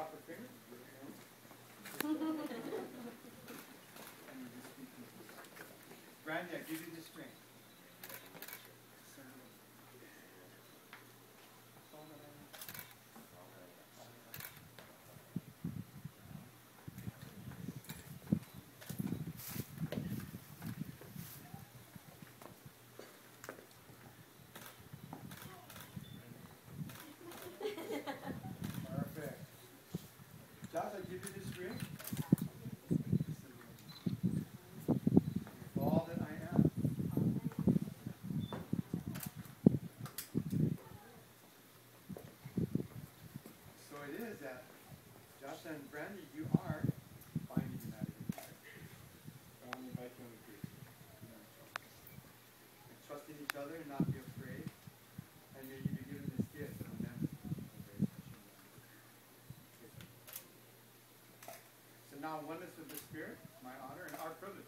proper finger? Rania, give you the string. Josh, I give you this ring. All that I am. So it is that Josh and Brandi, you are united. I want to invite you on the group. Trust each other and not be Now, non-oneness of the Spirit, my honor and our privilege.